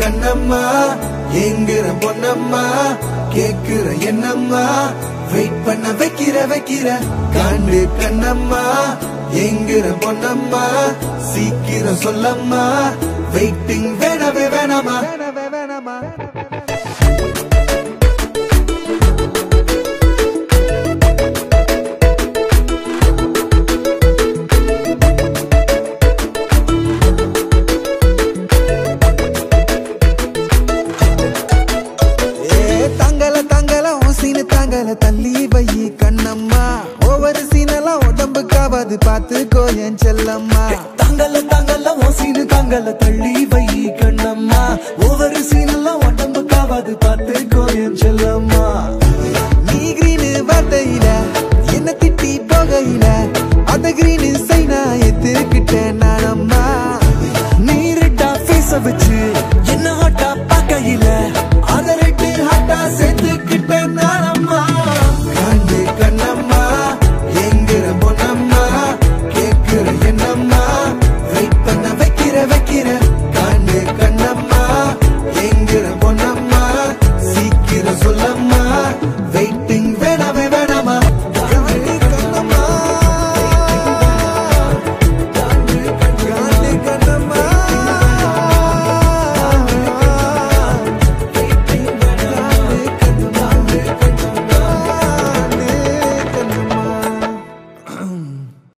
கண்ணம்மா எங்கிற பொன்னம்மா கேக்குற என்னம்மா வெயிட் பண்ண வைக்கிற வைக்கிற காண்டு கண்ணம்மா எங்கிற பொன்னம்மா சீக்கிரம் சொல்லம்மா வெயிட்டிங் வேணவே வேணாமா கண்ணம்மா ஒவ்வொரு சீனெல்லாம் உடம்புக்காவது பார்த்துக்கோ என் செல்லம்மா. தங்கல தங்கல ஓ சீனு தங்கல தள்ளி வை கண்ணம்மா. ஒவ்வொரு சீனெல்லாம் உடம்புக்காவது பார்த்து கோயன் செல்லம்மா. நீ கிரீனு வார்த்தையில என்ன திட்டி போகையில அந்த கிரீனு சைனா எத்துக்கிட்டேன் நானம்மா நீருட்டா ஃபேஸ வச்சு